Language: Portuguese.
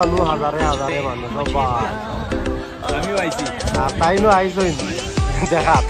Alô, Hazaré, Hazaré, mano, não vai. Dá-me o Aizu. Ah, tá aí no Aizu ainda. De rato.